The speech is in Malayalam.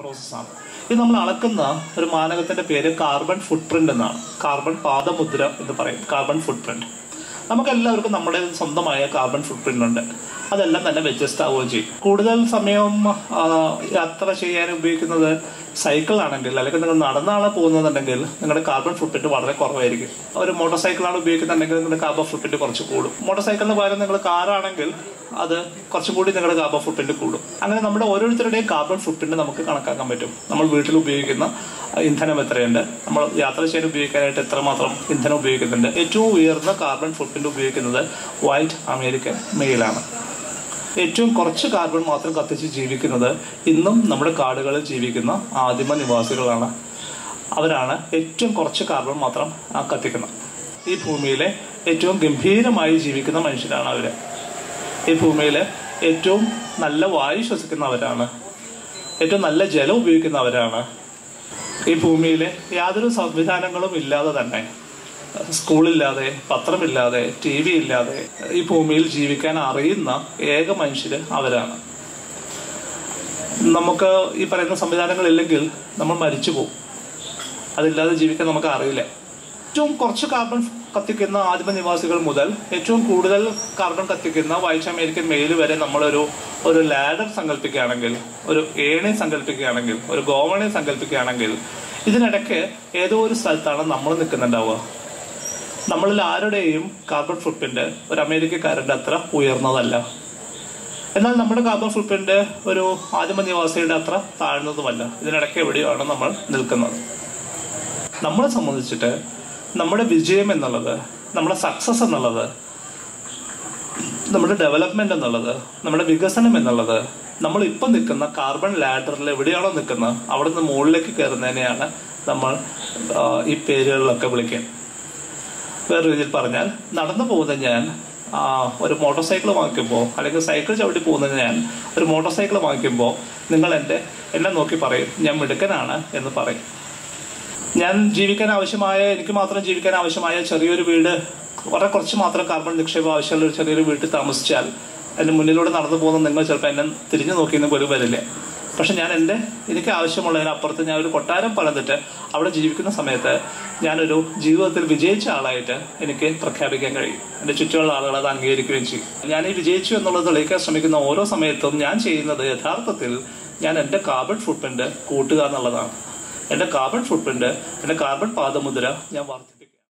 പ്രോസസ്സാണ് ഇത് നമ്മൾ അളക്കുന്ന ഒരു മാനകത്തിന്റെ പേര് കാർബൺ ഫുട് പ്രിന്റ് എന്നാണ്. കാർബൺ പാദമുദ്ര എന്ന് പറയും. കാർബൺ ഫുട് പ്രിന്റ് നമുക്ക് എല്ലാവർക്കും നമ്മുടെ സ്വന്തമായ കാർബൺ ഫുട് ഉണ്ട്. അതെല്ലാം തന്നെ വ്യത്യസ്തമാവുകയും ചെയ്യും. കൂടുതൽ സമയം യാത്ര ചെയ്യാൻ ഉപയോഗിക്കുന്നത് സൈക്കിൾ ആണെങ്കിൽ അല്ലെങ്കിൽ നിങ്ങൾ നടന്നാണ് പോകുന്നതെന്നുണ്ടെങ്കിൽ നിങ്ങളുടെ കാർബൺ ഫുട് പ്രിന്റ് വളരെ കുറവായിരിക്കും. ഒരു മോട്ടോർ സൈക്കിളാണ് ഉപയോഗിക്കുന്നുണ്ടെങ്കിൽ നിങ്ങളുടെ കാർബൺ ഫുട് പ്രിന്റ് കുറച്ച് കൂടും. മോട്ടോർ സൈക്കിളിന് പകരം നിങ്ങൾ കാറാണെങ്കിൽ അത് കുറച്ചും കൂടി നിങ്ങളുടെ കാർബൺ ഫുട് പ്രിന്റ് കൂടും. അങ്ങനെ നമ്മുടെ ഓരോരുത്തരുടെയും കാർബൺ ഫുട് പ്രിന്റ് നമുക്ക് കണക്കാക്കാൻ പറ്റും. നമ്മൾ വീട്ടിൽ ഉപയോഗിക്കുന്ന ഇന്ധനം എത്രയുണ്ട്? നമ്മൾ യാത്ര ചെയ്യാൻ ഉപയോഗിക്കാനായിട്ട് എത്രമാത്രം ഇന്ധനം ഉപയോഗിക്കുന്നുണ്ട്? ഏറ്റവും ഉയർന്ന കാർബൺ ഫുട് പ്രിന്റ് ഉപയോഗിക്കുന്നത് വൈറ്റ് അമേരിക്കൻ മെയിലാണ്. ഏറ്റവും കുറച്ച് കാർബൺ മാത്രം കത്തിച്ച് ജീവിക്കുന്നത് ഇന്നും നമ്മുടെ കാടുകളിൽ ജീവിക്കുന്ന ആദിമ നിവാസികളാണ്. അവരാണ് ഏറ്റവും കുറച്ച് കാർബൺ മാത്രം കത്തിക്കുന്നത്. ഈ ഭൂമിയിലെ ഏറ്റവും ഗംഭീരമായി ജീവിക്കുന്ന മനുഷ്യരാണ് അവർ ഈ ഭൂമിയിലെ ഏറ്റവും നല്ല വായു ശ്വസിക്കുന്നവരാണ്. ഏറ്റവും നല്ല ജലം ഉപയോഗിക്കുന്നവരാണ്. ഈ ഭൂമിയിലെ യാതൊരു സംവിധാനങ്ങളും ഇല്ലാതെ തന്നെ സ്കൂളില്ലാതെ പത്രമില്ലാതെ ടി വി ഇല്ലാതെ ഈ ഭൂമിയിൽ ജീവിക്കാൻ അറിയുന്ന ഏക മനുഷ്യർ അവരാണ്. നമുക്ക് ഈ പറയുന്ന സംവിധാനങ്ങളില്ലെങ്കിൽ നമ്മൾ മരിച്ചു പോകും അതില്ലാതെ ജീവിക്കാൻ നമുക്ക് അറിയില്ല. ഏറ്റവും കുറച്ച് കാർബൺ കത്തിക്കുന്ന ആദിമ നിവാസികൾ മുതൽ ഏറ്റവും കൂടുതൽ കാർബൺ കത്തിക്കുന്ന വൈറ്റ് അമേരിക്കൻ മെയിൽ വരെ നമ്മളൊരു ഒരു ലാഡർ സങ്കല്പിക്കുകയാണെങ്കിൽ ഒരു ഏണി സങ്കല്പിക്കുകയാണെങ്കിൽ ഒരു ഗോവണി സങ്കല്പിക്കുകയാണെങ്കിൽ ഇതിനിടയ്ക്ക് ഏതോ ഒരു സ്ഥലത്താണ് നമ്മൾ നിൽക്കുന്നുണ്ടാവുക. നമ്മളിൽ ആരുടെയും കാർബൺ ഫുട്പ്രിന്റ് ഒരു അമേരിക്കക്കാരന്റെ അത്ര ഉയർന്നതല്ല. എന്നാൽ നമ്മുടെ കാർബൺ ഫുട്പ്രിന്റ് ഒരു ആദിമ നിവാസിയുടെ അത്ര താഴ്ന്നതുമല്ല. ഇതിനിടയ്ക്ക് എവിടെയാണ് നമ്മൾ നിൽക്കുന്നത്? നമ്മളെ സംബന്ധിച്ചിട്ട് നമ്മുടെ വിജയം എന്നുള്ളത് നമ്മുടെ സക്സസ് എന്നുള്ളത് നമ്മുടെ ഡെവലപ്മെന്റ് എന്നുള്ളത് നമ്മുടെ വികസനം എന്നുള്ളത് നമ്മൾ ഇപ്പം നിൽക്കുന്ന കാർബൺ ലാഡറിൽ എവിടെയാണോ നിൽക്കുന്നത് അവിടെ നിന്ന് മുകളിലേക്ക് കയറുന്നതിനെയാണ് നമ്മൾ ഈ പേരുകളിലൊക്കെ വിളിക്കുക. വേറെ രീതിയിൽ പറഞ്ഞാൽ നടന്നു പോകുന്ന ഞാൻ ഒരു മോട്ടോർ സൈക്കിൾ വാങ്ങിക്കുമ്പോൾ അല്ലെങ്കിൽ സൈക്കിൾ ചവിട്ടി പോകുന്ന ഞാൻ ഒരു മോട്ടോർ സൈക്കിൾ വാങ്ങിക്കുമ്പോൾ നിങ്ങൾ എന്റെ എന്നെ നോക്കി പറയും ഞാൻ മിടുക്കനാണ് എന്ന് പറയും. ഞാൻ ജീവിക്കാൻ ആവശ്യമായ എനിക്ക് മാത്രം ജീവിക്കാൻ ആവശ്യമായ ചെറിയൊരു വീട് വളരെ കുറച്ച് മാത്രം കാർബൺ നിക്ഷേപം ആവശ്യമുള്ള ഒരു ചെറിയൊരു വീട്ടിൽ താമസിച്ചാൽ എന്റെ മുന്നിലൂടെ നടന്നു പോകുന്ന നിങ്ങൾ ചിലപ്പോൾ എന്നെ തിരിഞ്ഞു നോക്കിയെന്ന് പോലും വരില്ല. പക്ഷെ ഞാൻ എന്റെ എനിക്ക് ആവശ്യമുള്ളതിനപ്പുറത്ത് ഞാൻ ഒരു കൊട്ടാരം പറഞ്ഞിട്ട് അവിടെ ജീവിക്കുന്ന സമയത്ത് ഞാനൊരു ജീവിതത്തിൽ വിജയിച്ച ആളായിട്ട് എനിക്ക് പ്രഖ്യാപിക്കാൻ കഴിയും. എന്റെ ചുറ്റുമുള്ള ആളുകൾ അത് അംഗീകരിക്കുകയും ചെയ്യും. ഞാൻ ഈ വിജയിച്ചു എന്നുള്ളത് തെളിയിക്കാൻ ശ്രമിക്കുന്ന ഓരോ സമയത്തും ഞാൻ ചെയ്യുന്നത് യഥാർത്ഥത്തിൽ ഞാൻ എന്റെ കാർബൺ ഫുട്പ്രിന്റ് കൂട്ടുക എന്നുള്ളതാണ്. എന്റെ കാർബൺ ഫുട്പ്രിന്റ് എന്റെ കാർബൺ പാദമുദ്ര ഞാൻ വർദ്ധിപ്പിക്കുക